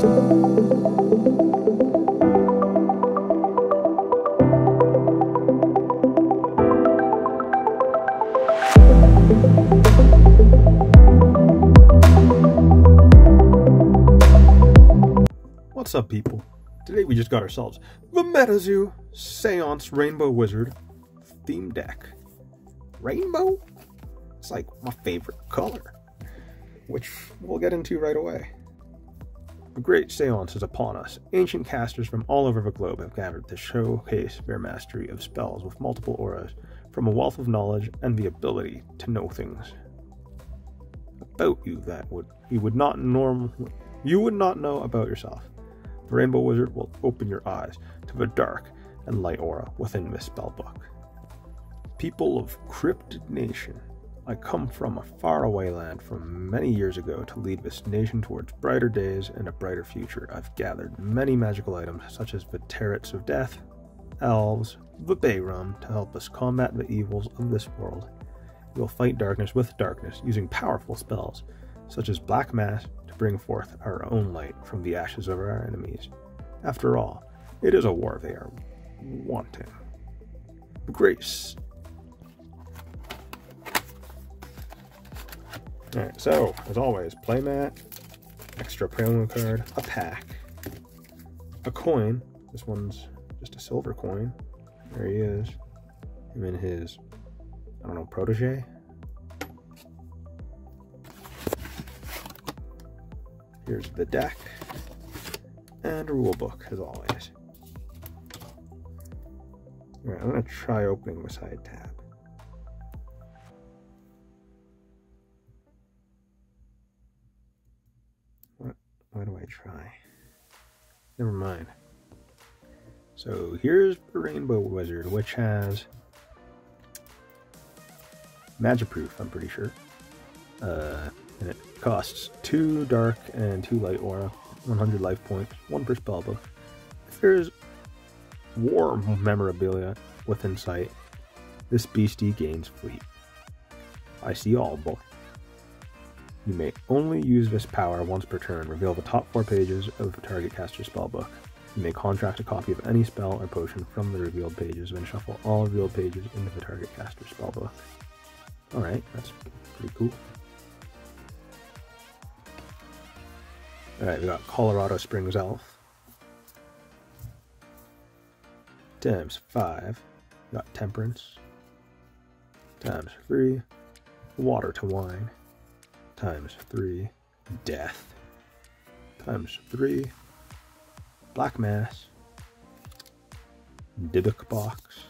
What's up, people? Today we just got ourselves the MetaZoo Seance Rainbow Wizard theme deck. Rainbow? It's like my favorite color, which we'll get into right away. The great seance is upon us. Ancient casters from all over the globe have gathered to showcase their mastery of spells with multiple auras, from a wealth of knowledge and the ability to know things about you that would you would not norm you would not know about yourself. The Rainbow Wizard will open your eyes to the dark and light aura within this spellbook. People of Cryptid Nation, I come from a faraway land from many years ago to lead this nation towards brighter days and a brighter future. I've gathered many magical items, such as the Tarets of Death, Elves, the Bayrum, to help us combat the evils of this world. We'll fight darkness with darkness using powerful spells, such as Black Mass, to bring forth our own light from the ashes of our enemies. After all, it is a war they are wanting. Grace. Alright, so, as always, playmat, extra promo card, a pack, a coin. This one's just a silver coin. There he is. Him and his, I don't know, protege? Here's the deck and a rule book as always. Alright, I'm going to try opening the side tab. Why do I try? Never mind. So here's the Rainbow Wizard, which has magic proof, I'm pretty sure. Uh, and it costs 2 dark and 2 light aura, 100 life points, 1 per spellbook. If there's war memorabilia within sight, this beastie gains fleet. I see all both. You may only use this power once per turn. Reveal the top four pages of the target caster's spellbook. You may contract a copy of any spell or potion from the revealed pages, then shuffle all revealed pages into the target caster's spellbook. Alright, that's pretty cool. Alright, we got Colorado Springs Elf. Times 5. We got Temperance. Times 3. Water to Wine. Times 3. Death. Times 3. Black Mass. Dybbuk Box.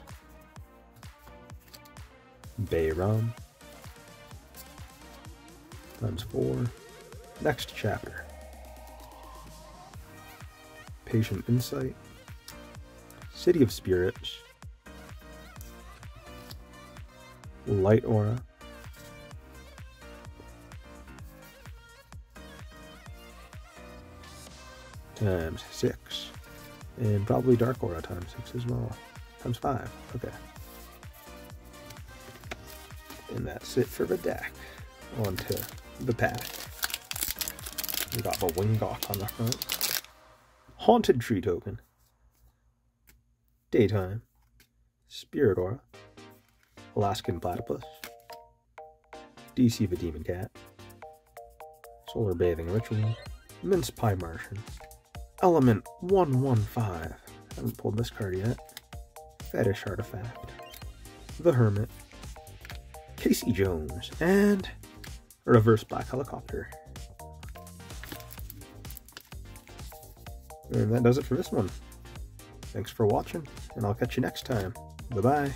Bayrum. Times 4. Next chapter. Patient Insight, City of Spirits, Light Aura, times 6, and probably Dark Aura times 6 as well, times 5, okay. And that's it for the deck. On to the pack. We got the Wingock on the front. Haunted Tree Token, Daytime, Spirit Aura, Alaskan Platypus, DC the Demon Cat, Solar Bathing Ritual, Mince Pie Martian, Element 115, haven't pulled this card yet, Fetish Artifact, The Hermit, Casey Jones, and Reverse Black Helicopter. And that does it for this one. Thanks for watching, and I'll catch you next time. Bye-bye.